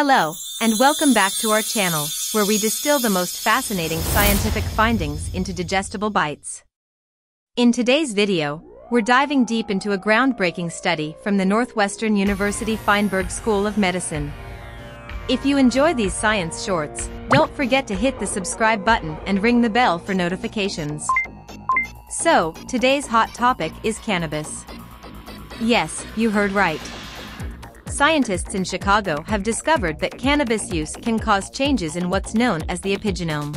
Hello, and welcome back to our channel, where we distill the most fascinating scientific findings into digestible bites. In today's video, we're diving deep into a groundbreaking study from the Northwestern University Feinberg School of Medicine. If you enjoy these science shorts, don't forget to hit the subscribe button and ring the bell for notifications. So, today's hot topic is cannabis. Yes, you heard right. Scientists in Chicago have discovered that cannabis use can cause changes in what's known as the epigenome.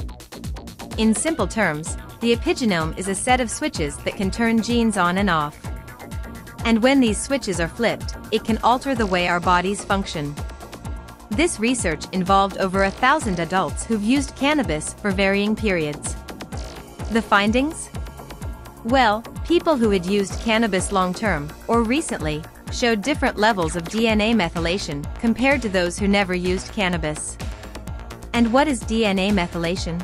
In simple terms, the epigenome is a set of switches that can turn genes on and off. And when these switches are flipped, it can alter the way our bodies function. This research involved over a thousand adults who've used cannabis for varying periods. The findings? Well, people who had used cannabis long-term, or recently, showed different levels of DNA methylation compared to those who never used cannabis. And what is DNA methylation?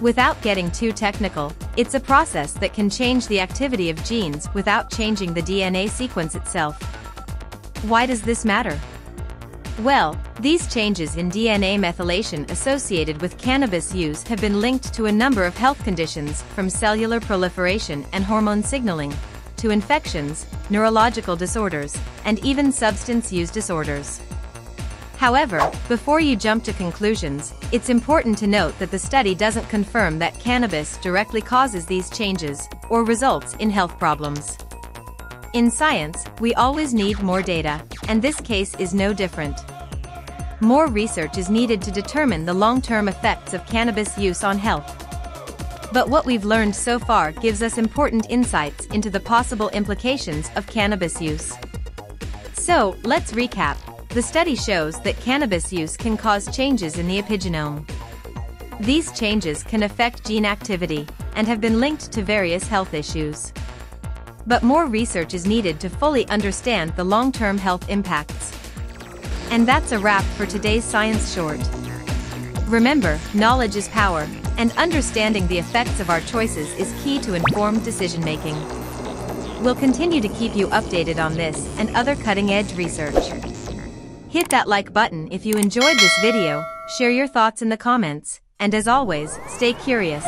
Without getting too technical, it's a process that can change the activity of genes without changing the DNA sequence itself. Why does this matter? Well, these changes in DNA methylation associated with cannabis use have been linked to a number of health conditions from cellular proliferation and hormone signaling, to infections, neurological disorders, and even substance use disorders. However, before you jump to conclusions, it's important to note that the study doesn't confirm that cannabis directly causes these changes, or results in health problems. In science, we always need more data, and this case is no different. More research is needed to determine the long-term effects of cannabis use on health. But what we've learned so far gives us important insights into the possible implications of cannabis use. So, let's recap. The study shows that cannabis use can cause changes in the epigenome. These changes can affect gene activity and have been linked to various health issues. But more research is needed to fully understand the long-term health impacts. And that's a wrap for today's Science Short. Remember, knowledge is power, and understanding the effects of our choices is key to informed decision-making. We'll continue to keep you updated on this and other cutting-edge research. Hit that like button if you enjoyed this video, share your thoughts in the comments, and as always, stay curious.